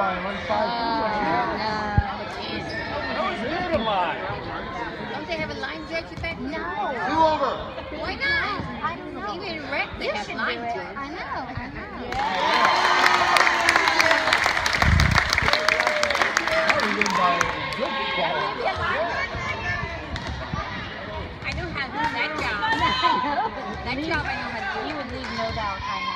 line uh, on side two. No, no. That was. Don't they have a line judge back there? No. Do over. Why not? I don't know. Even wreck. rec, they you have line judge. I know, I know. I know how I do that job. that job I know how to do. You would leave no doubt. I know.